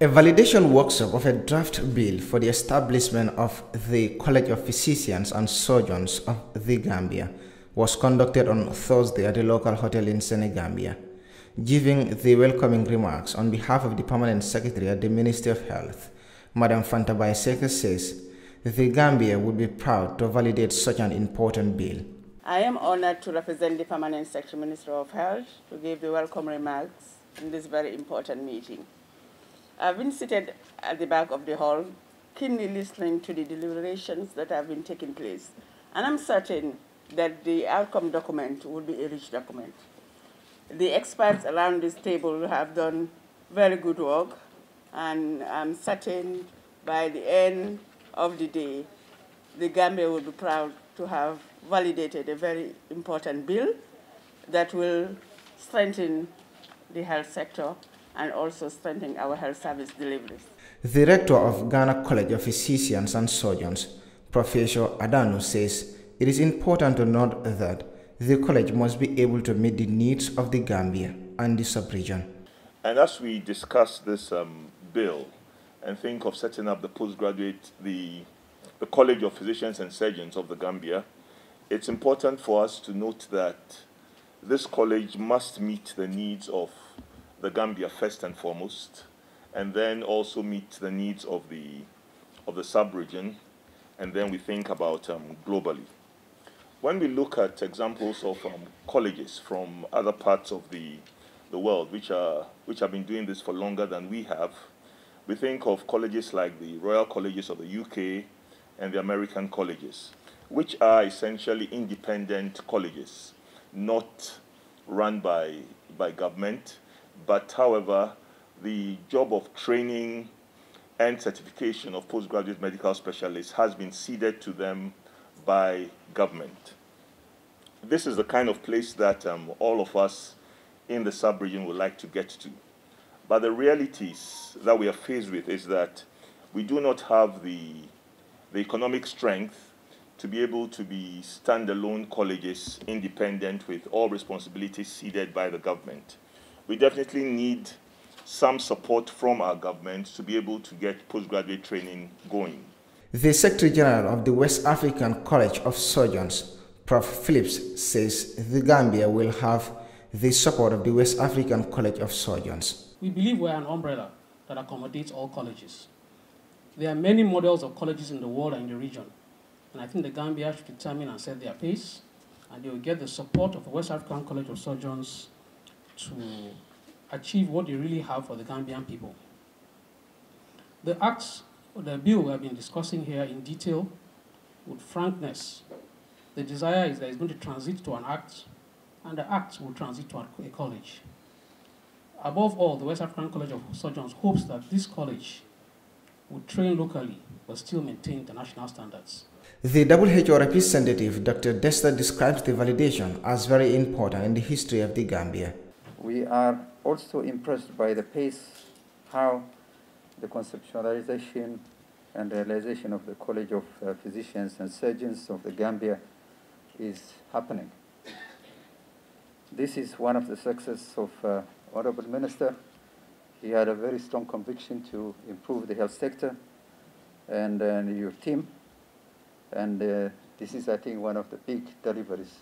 A validation workshop of a draft bill for the establishment of the College of Physicians and Surgeons of the Gambia was conducted on Thursday at a local hotel in Senegambia. Giving the welcoming remarks on behalf of the Permanent Secretary at the Ministry of Health, Madam Fantabai says the Gambia would be proud to validate such an important bill. I am honored to represent the Permanent Secretary Minister of Health to give the welcome remarks in this very important meeting. I've been seated at the back of the hall, keenly listening to the deliberations that have been taking place. And I'm certain that the outcome document will be a rich document. The experts around this table have done very good work, and I'm certain by the end of the day, the Gambia will be proud to have validated a very important bill that will strengthen the health sector and also strengthening our health service deliveries. The rector of Ghana College of Physicians and Surgeons, Professor Adanu, says it is important to note that the college must be able to meet the needs of the Gambia and the sub-region. And as we discuss this um, bill and think of setting up the postgraduate, the, the College of Physicians and Surgeons of the Gambia, it's important for us to note that this college must meet the needs of the Gambia first and foremost, and then also meet the needs of the, of the sub-region, and then we think about um, globally. When we look at examples of um, colleges from other parts of the, the world which, are, which have been doing this for longer than we have, we think of colleges like the Royal Colleges of the UK and the American colleges, which are essentially independent colleges, not run by, by government, but however, the job of training and certification of postgraduate medical specialists has been ceded to them by government. This is the kind of place that um, all of us in the sub-region would like to get to. But the realities that we are faced with is that we do not have the, the economic strength to be able to be standalone colleges, independent with all responsibilities ceded by the government we definitely need some support from our government to be able to get postgraduate training going. The Secretary General of the West African College of Surgeons, Prof. Phillips, says the Gambia will have the support of the West African College of Surgeons. We believe we're an umbrella that accommodates all colleges. There are many models of colleges in the world and in the region, and I think the Gambia should determine and set their pace, and they will get the support of the West African College of Surgeons to achieve what they really have for the Gambian people. The acts, the bill we have been discussing here in detail with frankness. The desire is that it's going to transit to an act, and the act will transit to a college. Above all, the West African College of Surgeons hopes that this college will train locally but still maintain international standards. The WHO representative, Dr. Desta, describes the validation as very important in the history of the Gambia. We are also impressed by the pace, how the conceptualization and realization of the College of uh, Physicians and Surgeons of the Gambia is happening. This is one of the successes of uh, Honorable Minister. He had a very strong conviction to improve the health sector and, uh, your team. And uh, this is, I think, one of the big deliveries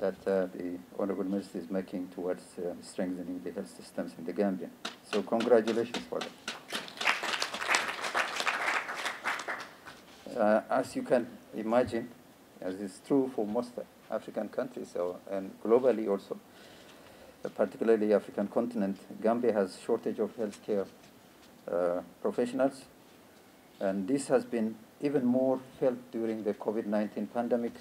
that uh, the Honorable Minister is making towards uh, strengthening the health systems in the Gambia. So congratulations for that. Uh, as you can imagine, as is true for most African countries so, and globally also, particularly African continent, Gambia has shortage of healthcare uh, professionals, and this has been even more felt during the COVID-19 pandemic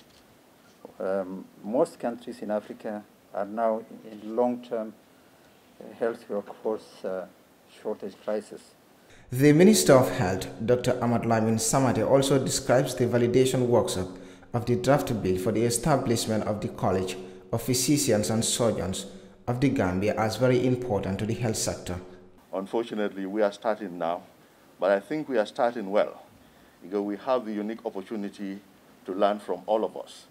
um, most countries in Africa are now in long-term uh, health workforce uh, shortage crisis. The Minister of Health, Dr. Ahmad Lamin Samateh, also describes the validation workshop of the draft bill for the establishment of the College of Physicians and Surgeons of the Gambia as very important to the health sector. Unfortunately, we are starting now, but I think we are starting well because we have the unique opportunity to learn from all of us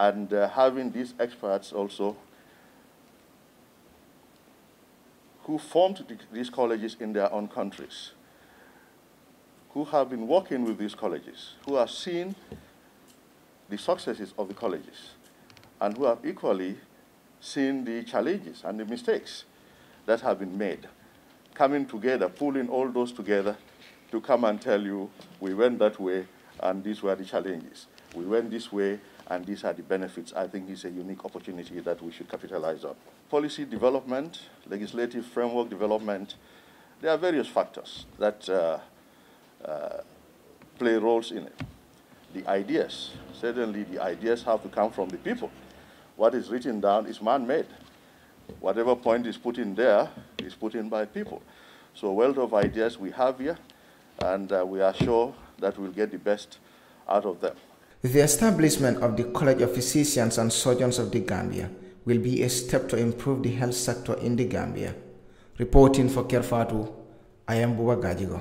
and uh, having these experts also who formed these colleges in their own countries, who have been working with these colleges, who have seen the successes of the colleges, and who have equally seen the challenges and the mistakes that have been made, coming together, pulling all those together to come and tell you, we went that way, and these were the challenges. We went this way, and these are the benefits. I think it's a unique opportunity that we should capitalize on. Policy development, legislative framework development, there are various factors that uh, uh, play roles in it. The ideas, certainly the ideas have to come from the people. What is written down is man-made. Whatever point is put in there is put in by people. So a wealth of ideas we have here, and uh, we are sure that we'll get the best out of them. The establishment of the College of Physicians and Surgeons of the Gambia will be a step to improve the health sector in the Gambia. Reporting for Kerr Fatou, I am Buba Gajigo.